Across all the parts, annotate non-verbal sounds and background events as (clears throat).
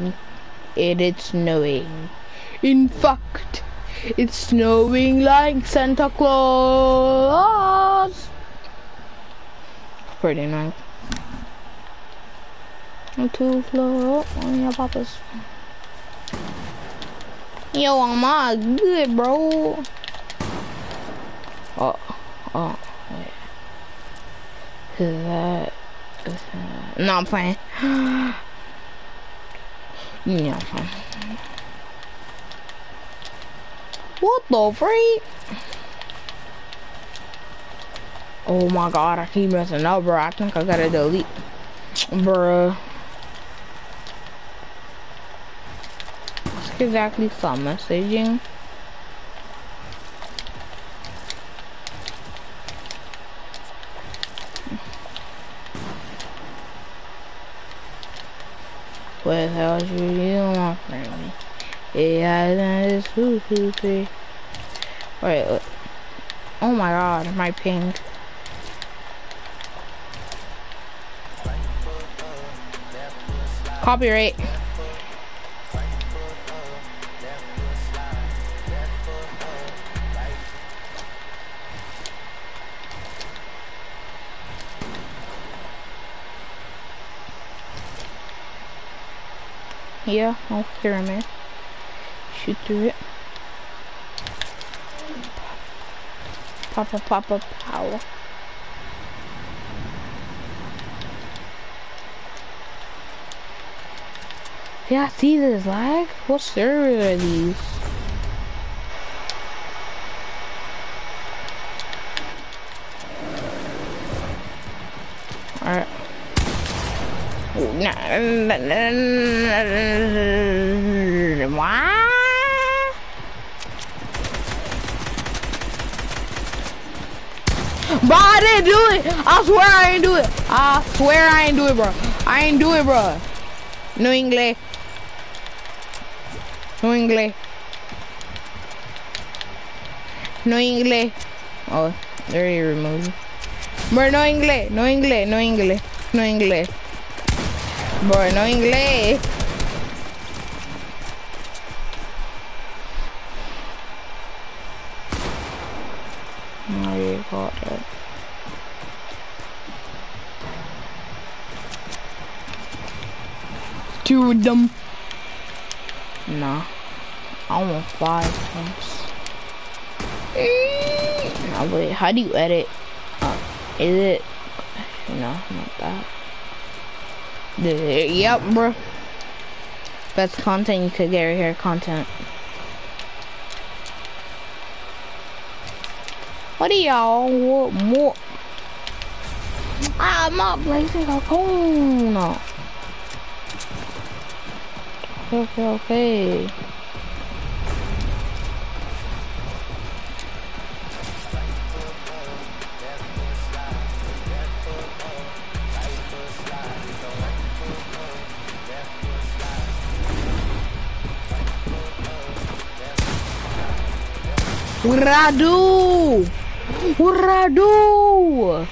snowing. It is snowing. In fact, it's snowing like Santa Claus. Pretty nice. Two floor on your papa's. Yo, I'm all good, bro. Uh, uh, uh. Oh, oh, wait. Is that, is that, no, I'm playing. (gasps) yeah, What the freak? Oh my god, I keep messing up, bro. I think I gotta delete. Bruh. What's exactly some messaging? The hell you doing, my friend? Yeah, that is who who wait. Oh my god, my ping. Copyright. Yeah, I'll hear him in shoot through it. Papa, papa, power. Yeah, see this lag? What server are these? Alright. Bro, I didn't do it. I swear I ain't do it. I swear I ain't do it, bro. I ain't do it, bro. No English. No English. No English. Oh, there you removed. Bro, no English. No English. No English. No English. Bro, no English. got it. Two of them. Nah. I want five pumps. Nah, wait, how do you edit? Uh, is it? No, not that. Yep, bro. Best content you could get right here, content. What do y'all want more? I'm not blazing a cone. Okay, okay. Radu! Uradu.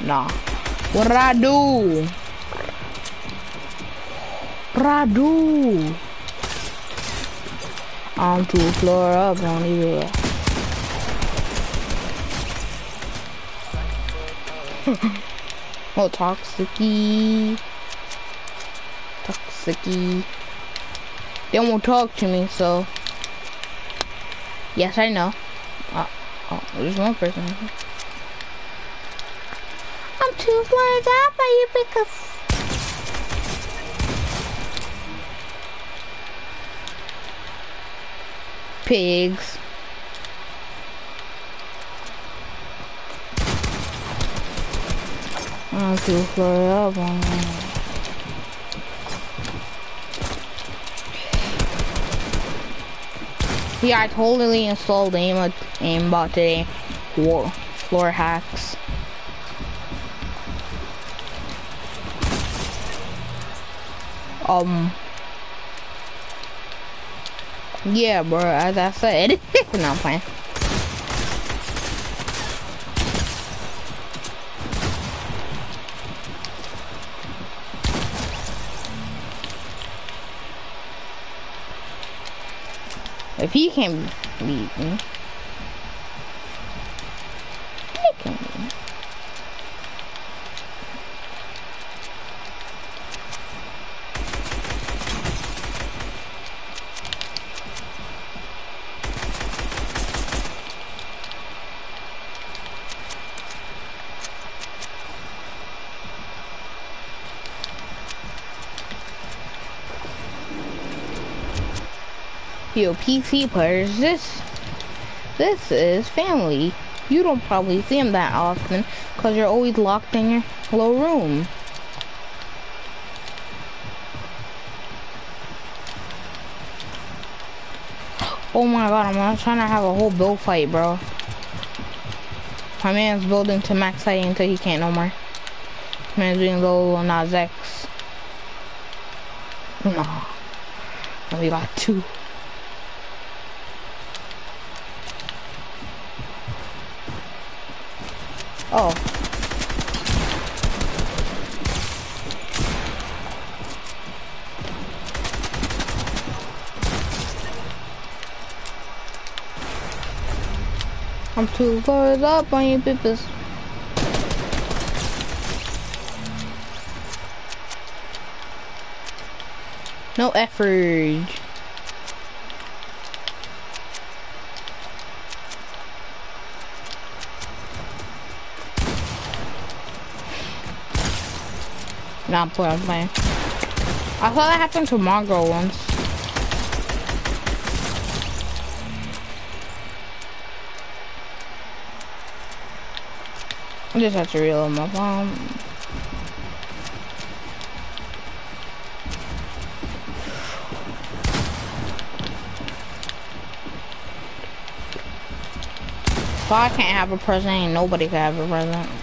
Nah. Uradu. Radu. I'm two floor up, don't even. (laughs) oh, toxicy. Toxicy. They won't talk to me, so. Yes, I know. Oh, oh there's one person. I'm two floors up by you because... Pigs. I'm two floors up. Yeah, I totally installed aimbot, aimbot today. War, floor hacks. Um. Yeah, bro, as I said. (laughs) no, I'm playing. If he can beat me, Yo, PC players, this, this is family. You don't probably see them that often, because you're always locked in your little room. Oh my god, I'm not trying to have a whole build fight, bro. My man's building to max height until he can't no more. My man's doing Lil Nas X. No. We got two. I'm too far up on you peepers. No effort. Put on playing. I saw that happened to Margot once. Just have to reload my phone. If I can't have a present, nobody can have a present.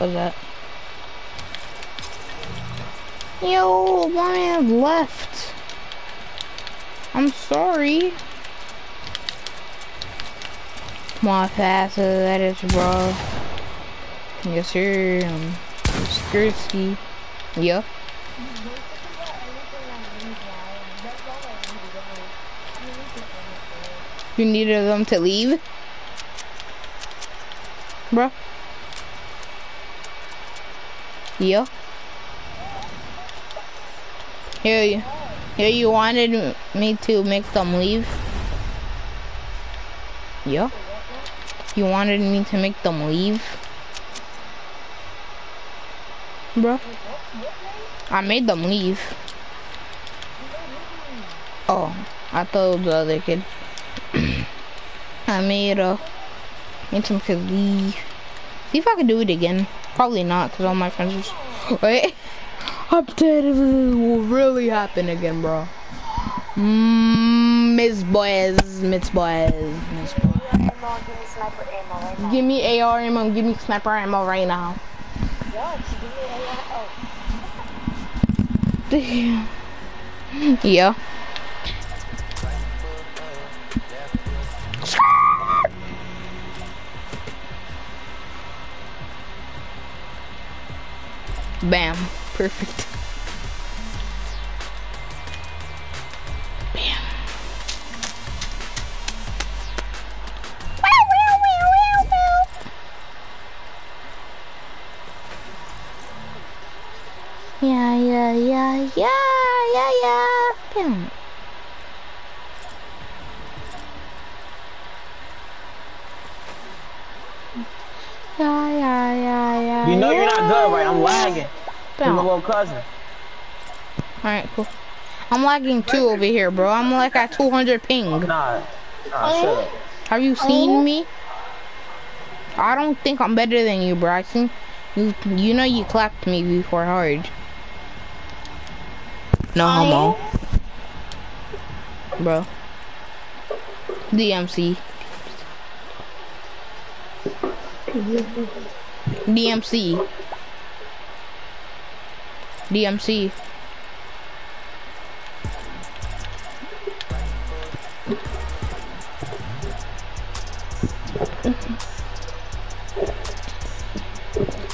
Was that? Yo, my man left. I'm sorry. My fast as that is, bro. Yes, sir. Um, Skursky. Yeah. You needed them to leave? Bro. Yeah. Here you, here you wanted me to make them leave. Yeah. You wanted me to make them leave. Bro. I made them leave. Oh, I was the other kid. (clears throat) I made uh made some kids leave. See if I can do it again. Probably not, because all my friends just... (laughs) Wait. This will really happen again, bro. Mm, Miss Boys, Miss Boys, Miss Boys. Give me AR ammo, give me sniper ammo right now. (laughs) Yeah. Bam. Perfect. I'm lagging. Bam. my little cousin. Alright, cool. I'm lagging too over here, bro. I'm like at 200 ping. Nah, nah, oh. shut up. Have you seen oh. me? I don't think I'm better than you, Bryson. You, you know you clapped me before hard. No homo. Bro. DMC. DMC. DMC.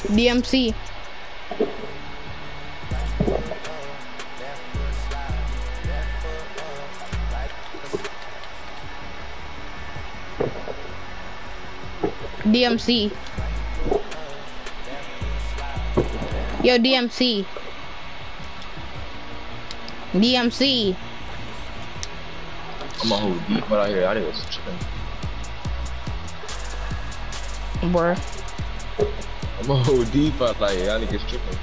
DMC. DMC. Yo, DMC. DMC. I'm a whole deep out here. I think it's chicken. Bruh. I'm a whole deep out here. I think it's chicken.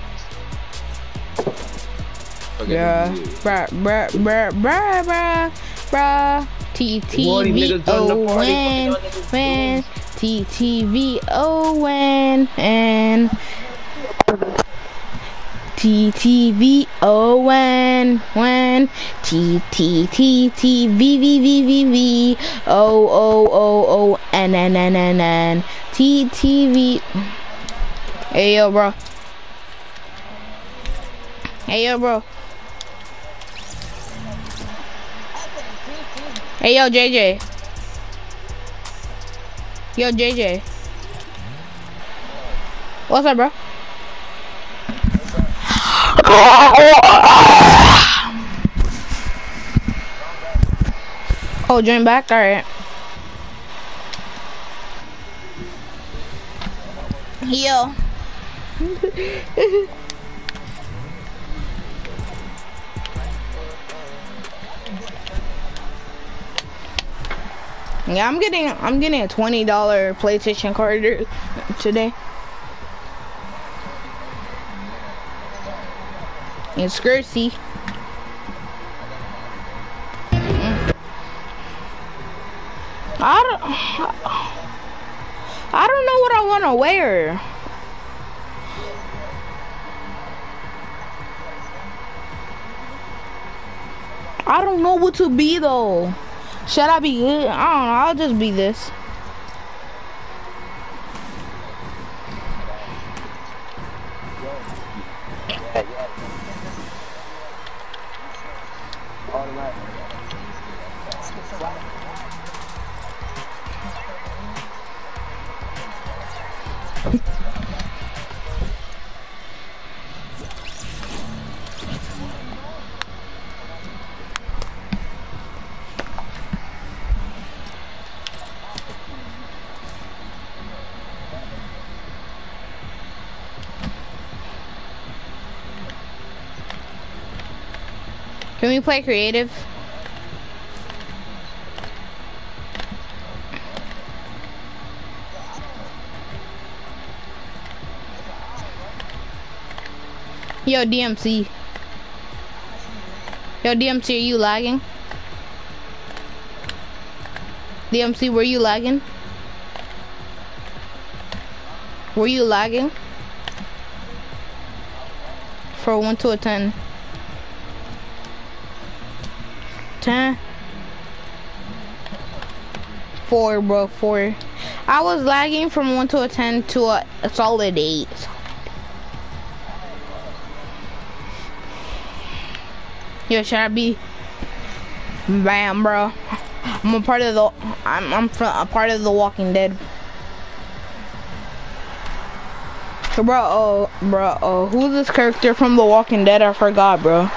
Yeah. Bruh, bruh, bruh, bruh, bruh, bruh. T-T-V-O-N, T-T-V-O-N, and T-T-V-O-N, when, T-T-T-T-V-V-V-V-V, O-O-O-O-N-N-N-N-N, T-T-V. Hey, yo, bro. Hey, yo, bro. Hey, yo, JJ. Yo, JJ. What's up, bro? (laughs) Oh, join back? Alright. Yo. Yeah, I'm getting I'm getting a twenty dollar PlayStation card today. It's Scursy. Mm. I don't I don't know what I want to wear. I don't know what to be though. Should I be good? I don't know. I'll just be this. We play creative? Yo, DMC. Yo, DMC, are you lagging? DMC, were you lagging? Were you lagging? For 1 to a 10. 10. 4, bro, 4. I was lagging from 1 to a 10 to a, a solid 8. Yo, should I be? Bam, bro. I'm a part of the. I'm I'm from a part of the Walking Dead. Bro, oh, bro, oh, who's this character from The Walking Dead? I forgot, bro.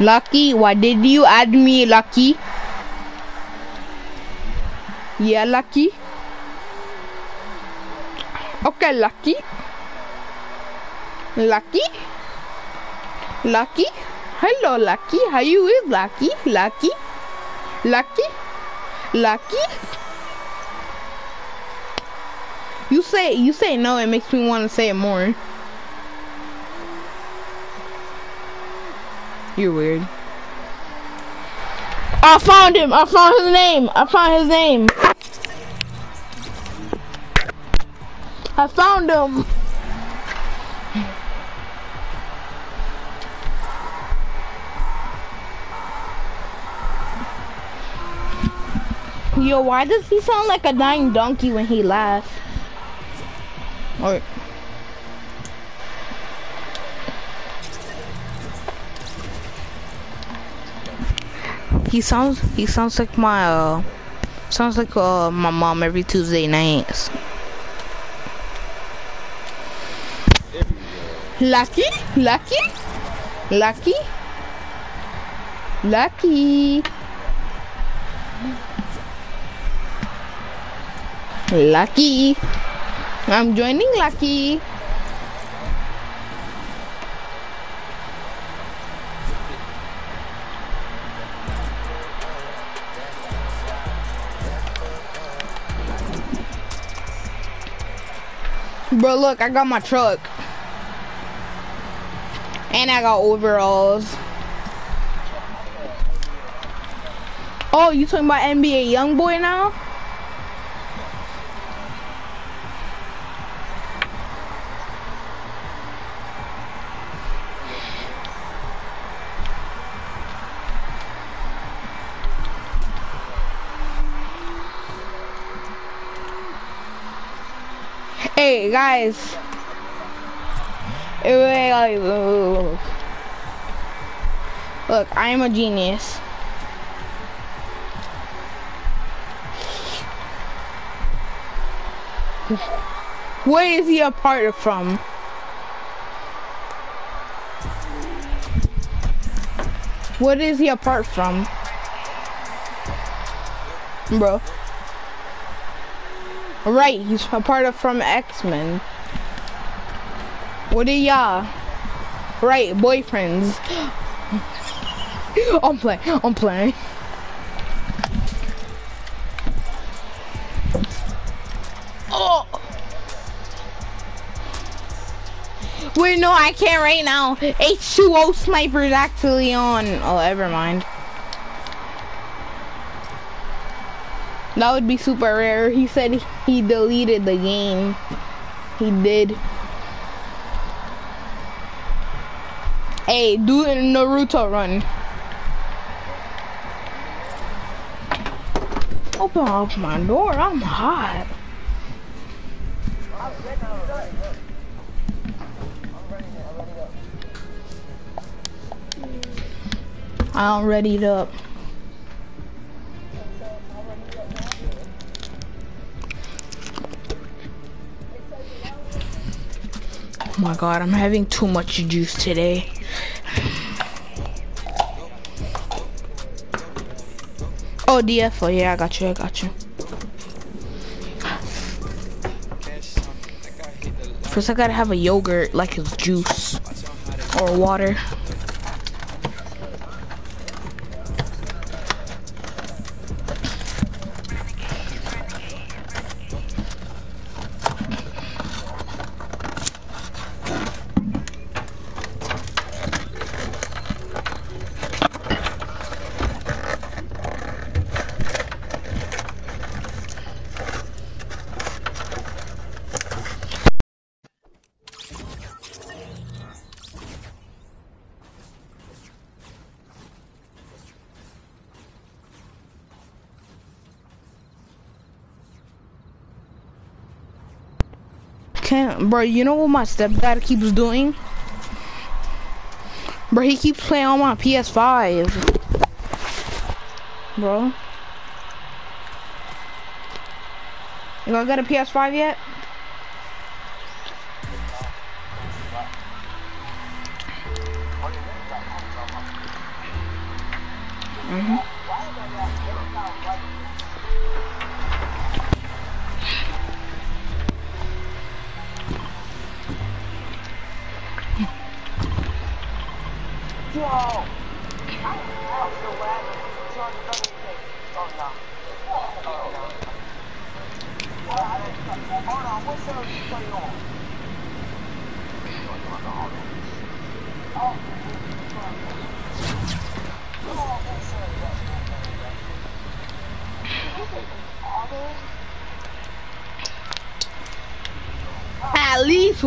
Lucky, why did you add me, Lucky? Yeah, Lucky. Okay, Lucky. Lucky? Lucky? Hello, Lucky. How you is, Lucky? Lucky? Lucky? Lucky? You say you say no, it makes me want to say it more. You're weird. I found him. I found his name. I found his name. I found him. Yo, why does he sound like a dying donkey when he laughs? Or he sounds he sounds like my uh Sounds like uh, my mom every Tuesday nights. Lucky? Lucky? Lucky? Lucky? Lucky? I'm joining Lucky. Bro, look, I got my truck. And I got overalls. Oh, you talking about NBA Youngboy now? Guys. Look, I am a genius. Where is he apart from? What is he apart from? Bro. Right, he's a part of from X-Men. What are y'all? Right, boyfriends. (gasps) I'm playing, I'm playing. Oh! Wait, no, I can't right now. H2O sniper is actually on. Oh, never mind. That would be super rare. He said he deleted the game. He did. Hey, do a Naruto run. Open up my door, I'm hot. I'm ready up. My god, I'm having too much juice today. Oh, DF, oh yeah, I got you, I got you. First I gotta have a yogurt, like it's juice, or water. Can't, bro, you know what my stepdad keeps doing? Bro, he keeps playing on my PS5. Bro. You gonna get a PS5 yet?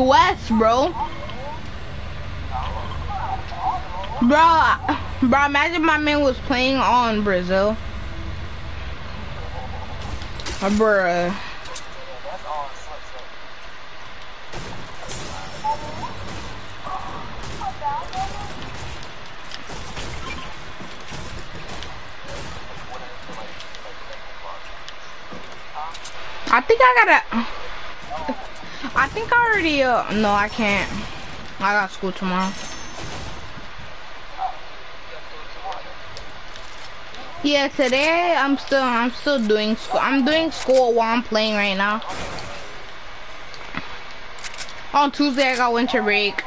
West, bro. Bro, bro, imagine my man was playing on Brazil. Uh, bruh. I think I gotta. I think I already. Uh, no, I can't. I got school tomorrow. Yeah, today I'm still I'm still doing school. I'm doing school while I'm playing right now. On Tuesday I got winter break.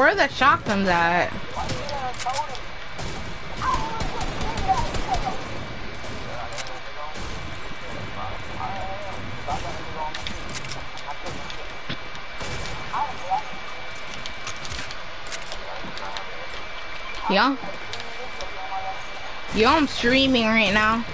Where the shotguns at? Yeah. Yo, I'm streaming right now.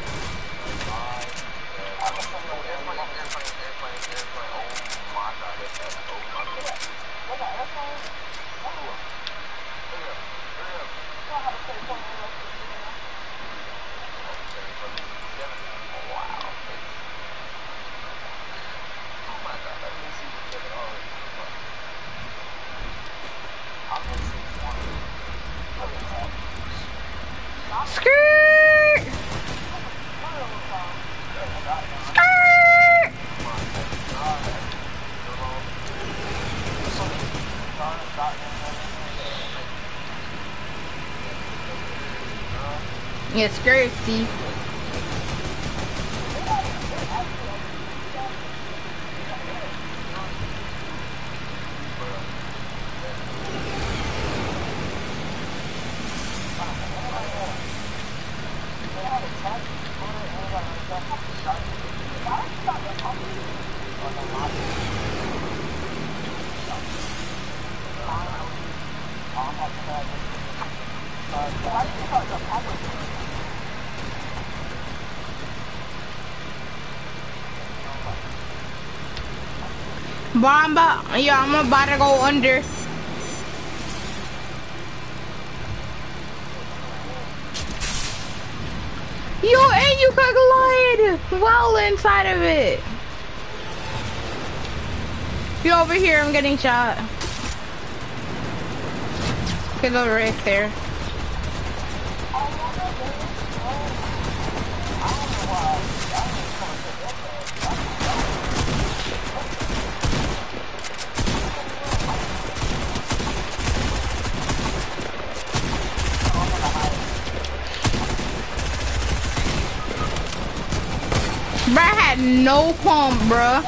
Bomba, yeah, I'm about to go under. Yo, and you can glide well inside of it. You over here, I'm getting shot. Get over right there. No pump, bruh.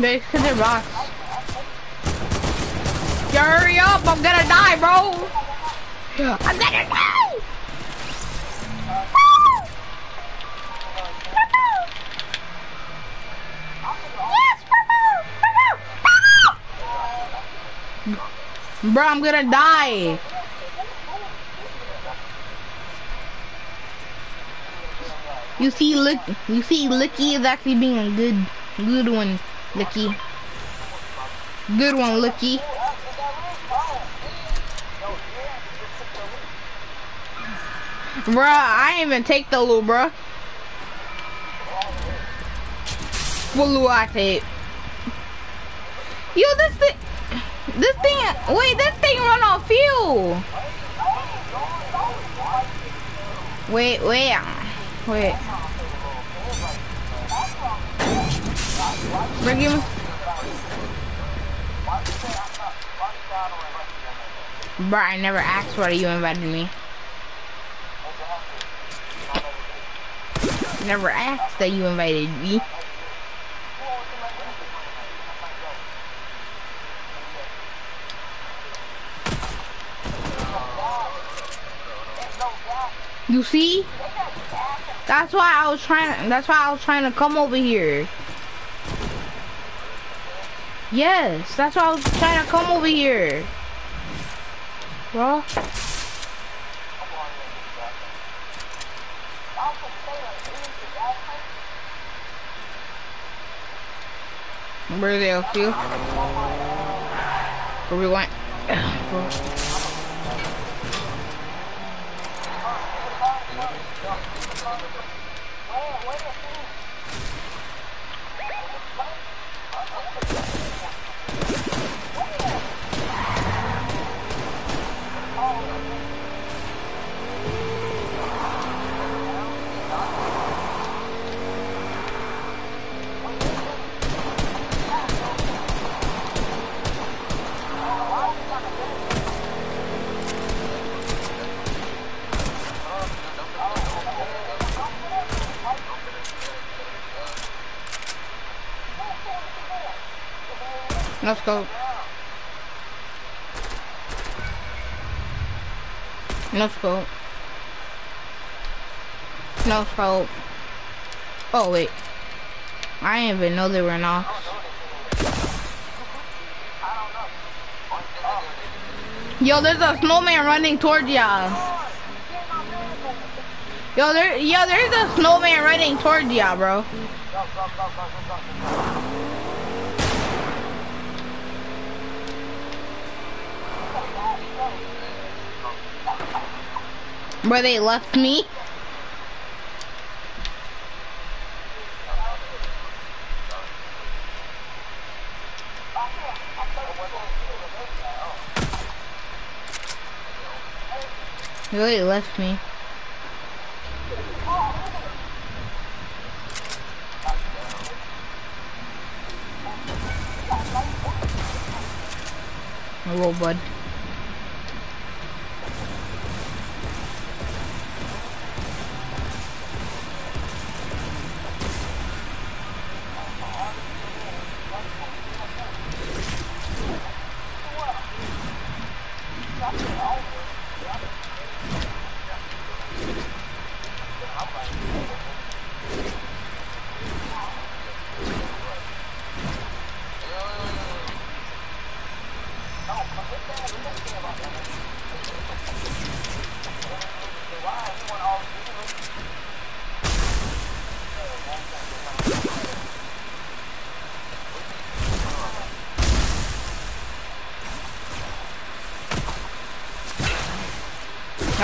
They could have rocks. You hurry up, I'm gonna die, bro. I'm gonna die. Yes! Papa! PUM! Bro, I'm gonna die. You see, look, you see, Licky is actually being a good, good one, Licky. Good one, Licky. Bruh, I even take the loot, bruh. What loot I take? Yo, this thing, this thing, wait, this thing run off fuel. Wait, wait, wait. Bring him. Bruh, I never asked why you invited me. Never asked that you invited me. You see? That's why I was trying that's why I was trying to come over here. Yes, that's why I was trying to come over here. Bro. Where's the LQ? Where we went? (laughs) Let's go. No scope. No scope. Oh wait. I didn't even know they were knocks. Yo, there's a snowman running towards y'all. Yo, there, yo, there's a snowman running towards y'all, bro. Where they left me? Really left me. Hello, bud.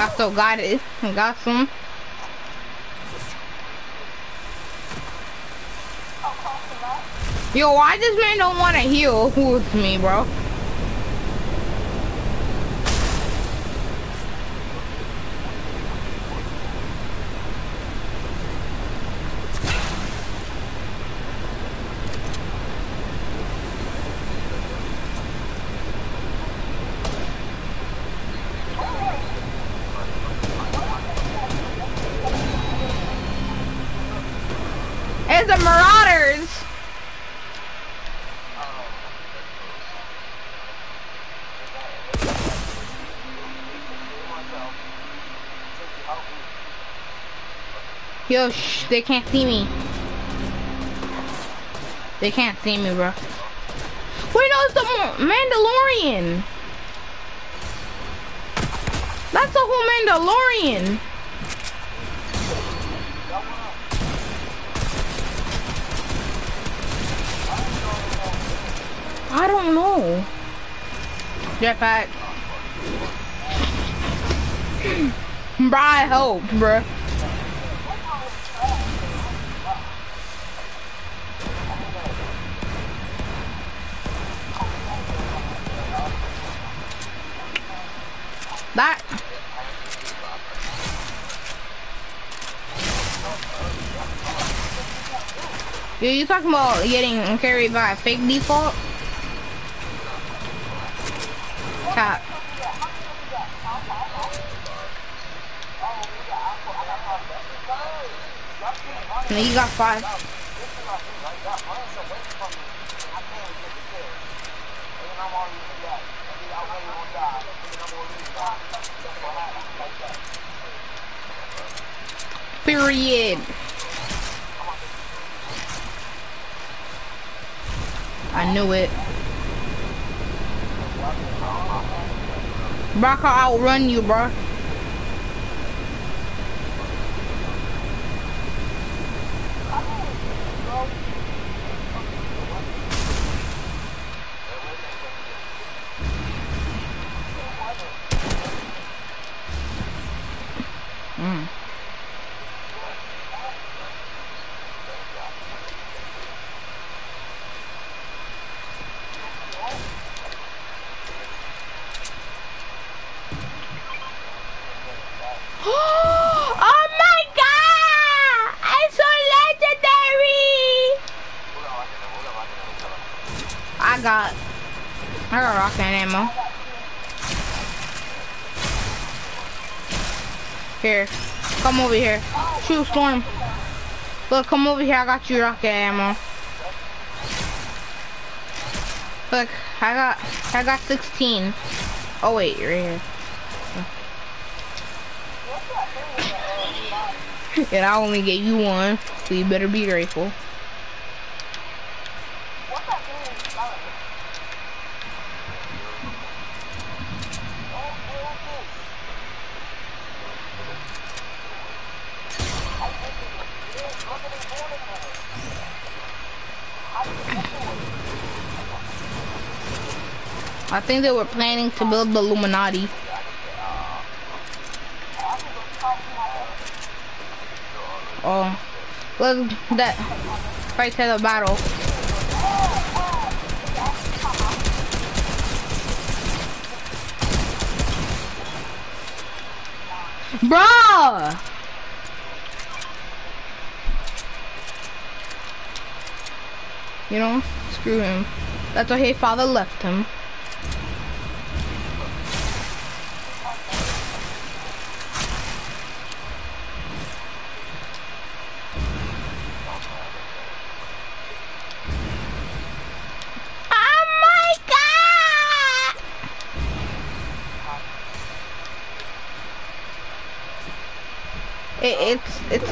I still got it. Got some. Yo, why this man don't want to heal with me, bro? It's the Marauders! Yo, shh, they can't see me. They can't see me, bro. Wait, no, it's the Mandalorian. That's the whole Mandalorian. I don't know. Jetpack. (clears throat) bruh, I hope, bruh. Yo, you talking about getting carried by a fake default? Cap. No, you got five. Period. I knew it. Bro, I outrun you, bro. I got I got rocket ammo. Here. Come over here. Shoot storm. Look, come over here, I got you rocket ammo. Look, I got I got 16. Oh wait, you're right here. (laughs) and I only gave you one, so you better be grateful. Think they were planning to build the Illuminati. Oh, look that right to the battle. Bro! You know, screw him. That's why his father left him.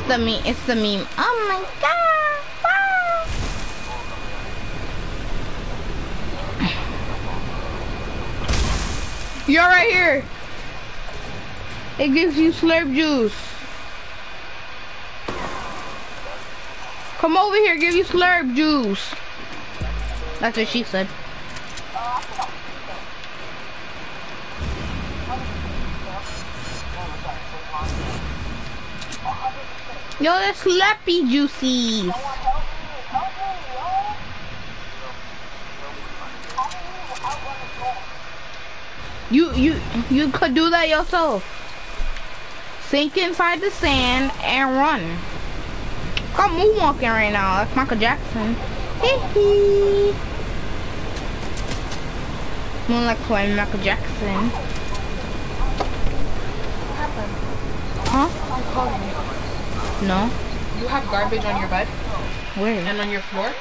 The meme. It's the meme. Oh my god! You're right here. It gives you slurp juice. Come over here, give you slurp juice. That's what she said. Yo, the slurpy juicy. You you you could do that yourself. Sink inside the sand and run. I'm moonwalking right now. That's Michael Jackson. Hee hee. More like playing Michael Jackson. Huh? I'm calling you. No. You have garbage on your bed Where? and on your floor.